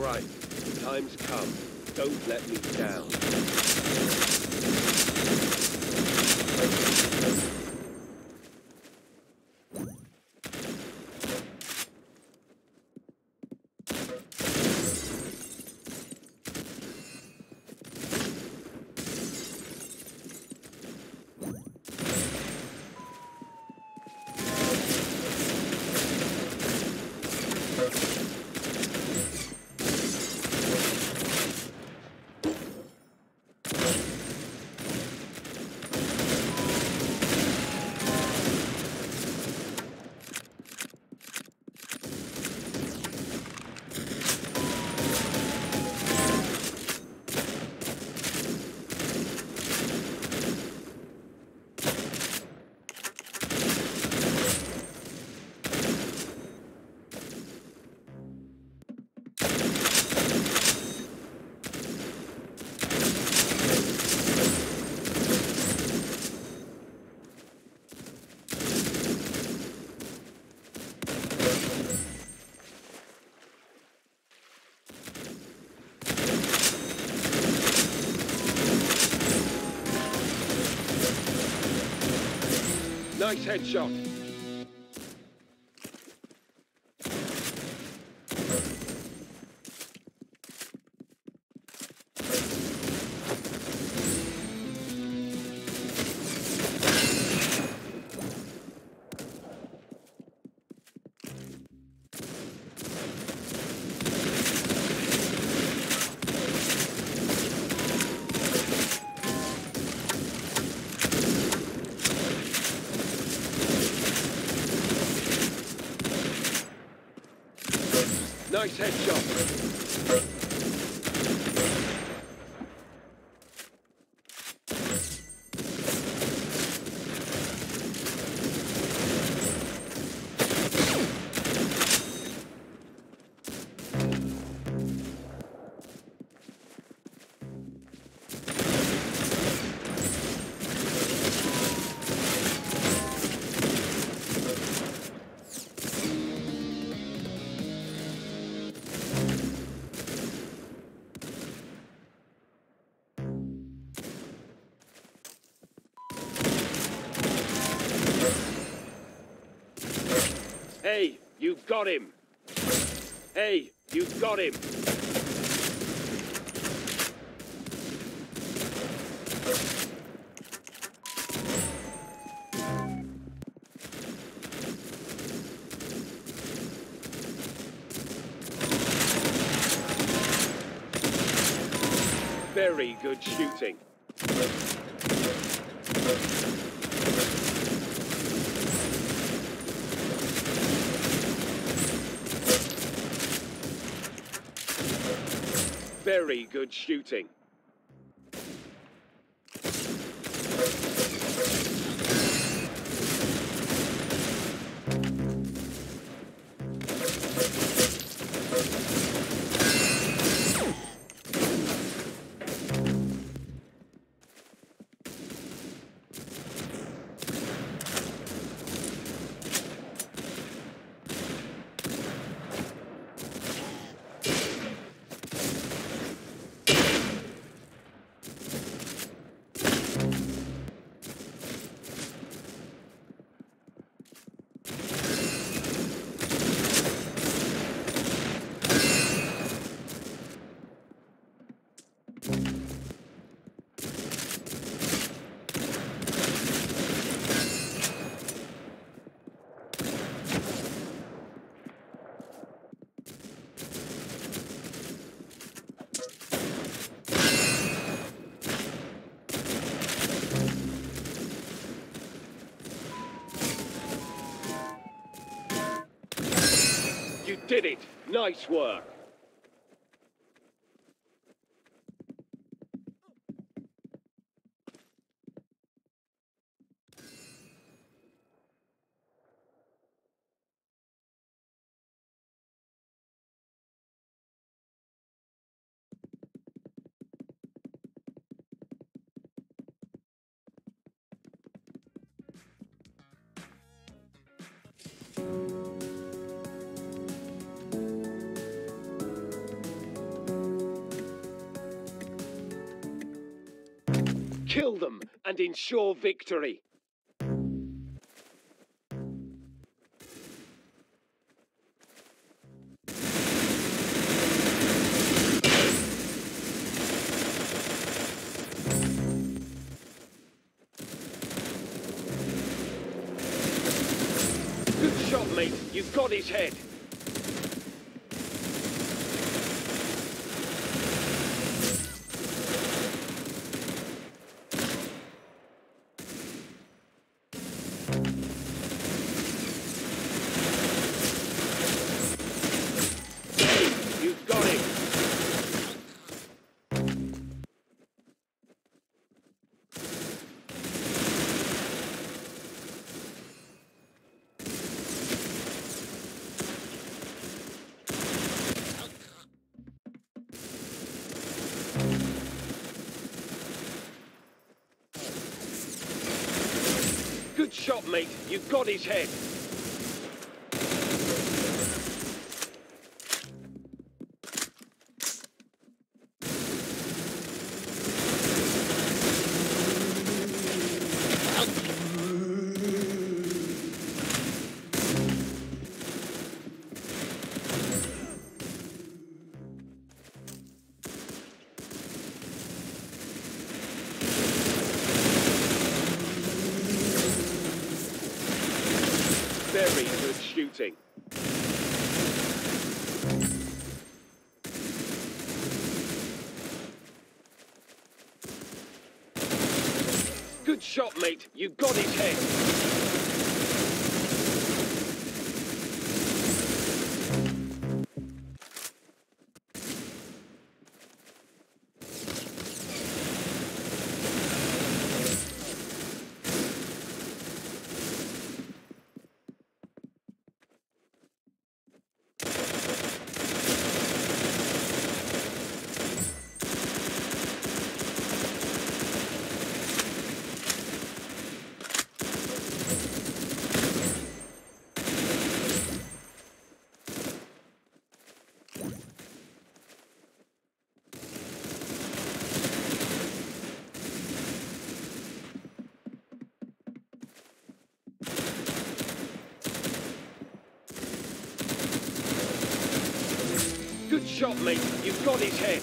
right. Time's come. Don't let me down. Nice headshot. Nice headshot. Got him. Hey, you got him. Very good shooting. Very good shooting. Did it. Nice work. Kill them and ensure victory. Good shot, mate. You've got his head. Shot, mate. You got his head. Very good shooting. Good shot, mate. You got his head. Good shot, mate. You've got his head.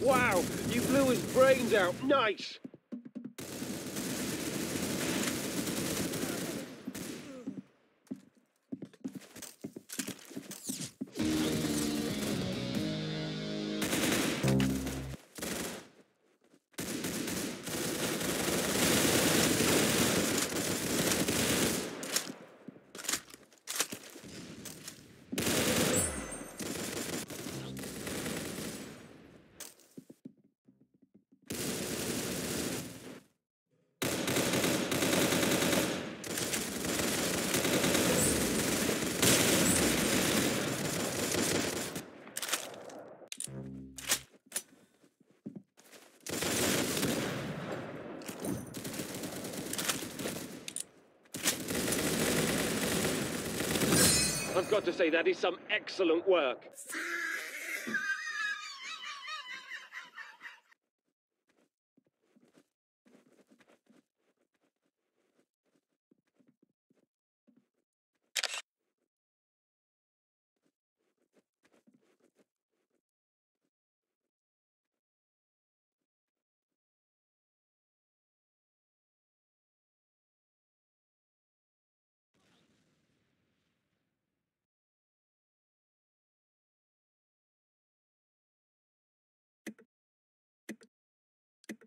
Wow, you blew his brains out. Nice. I've got to say, that is some excellent work.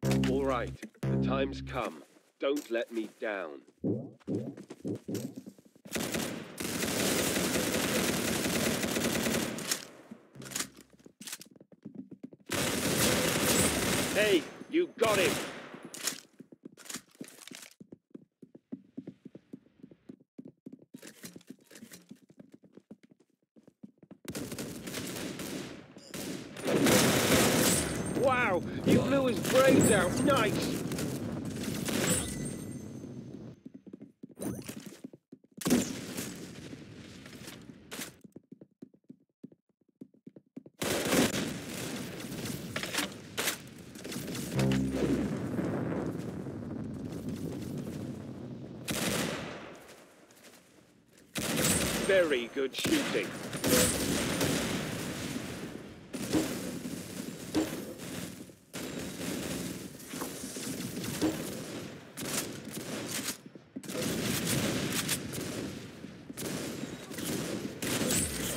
All right, the time's come. Don't let me down. Hey, you got him! Wow, you blew his brains out. Nice! Very good shooting.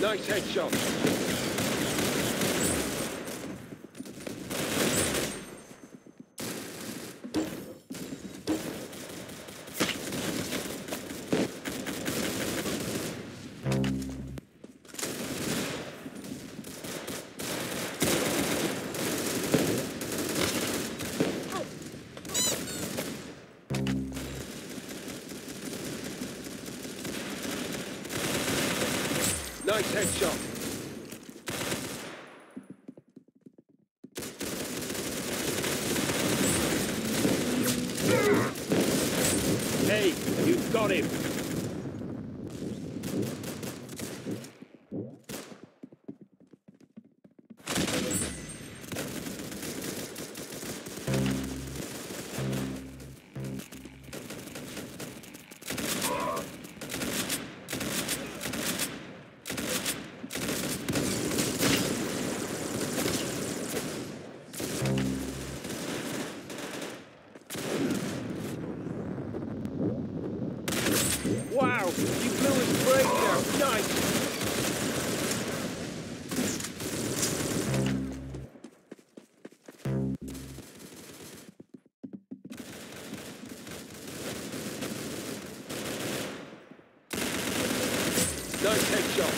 Nice headshot. Headshot. Hey, you got him. Wow, you blew his brakes out. Nice. Nice headshot.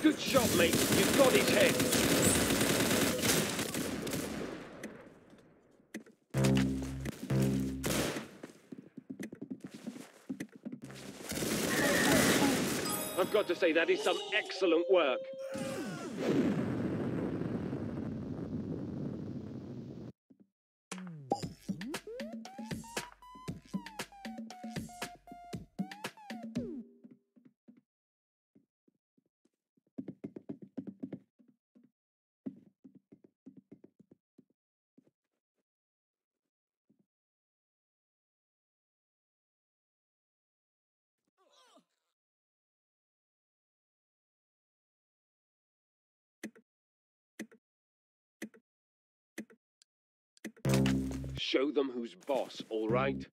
Good shot, mate. You got his head. I've got to say, that is some excellent work. Show them who's boss, all right?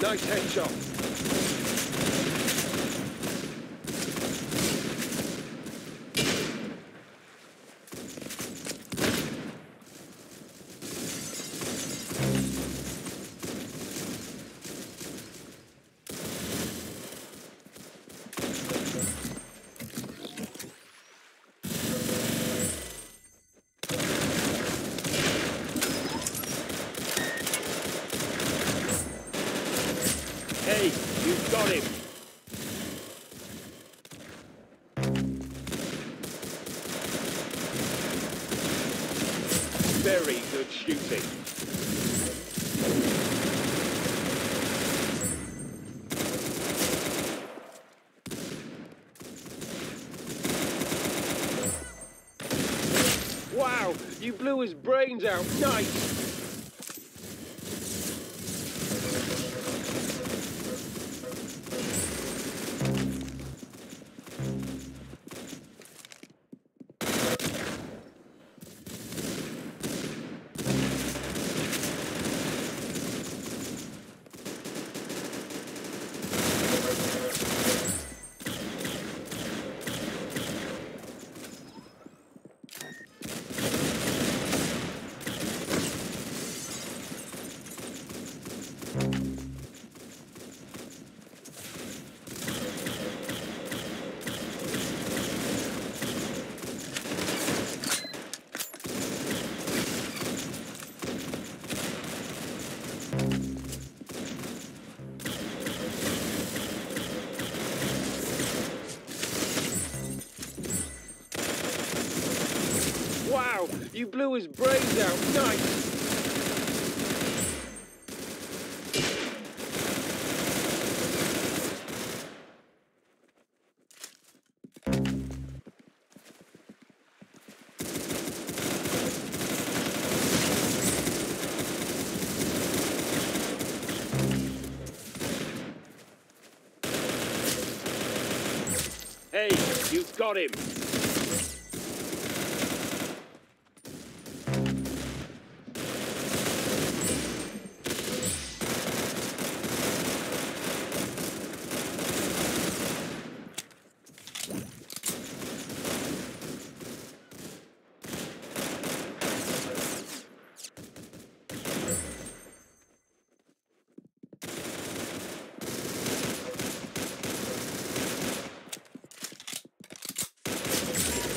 Nice headshot. Hey, you got him. Very good shooting. Wow, you blew his brains out. Nice. You blew his brains out. Nice. Hey, you've got him.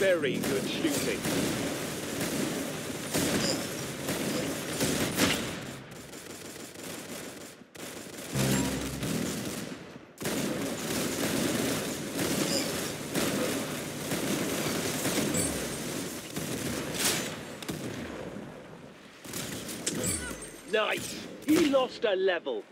Very good shooting. Nice. He lost a level.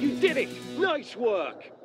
You did it! Nice work!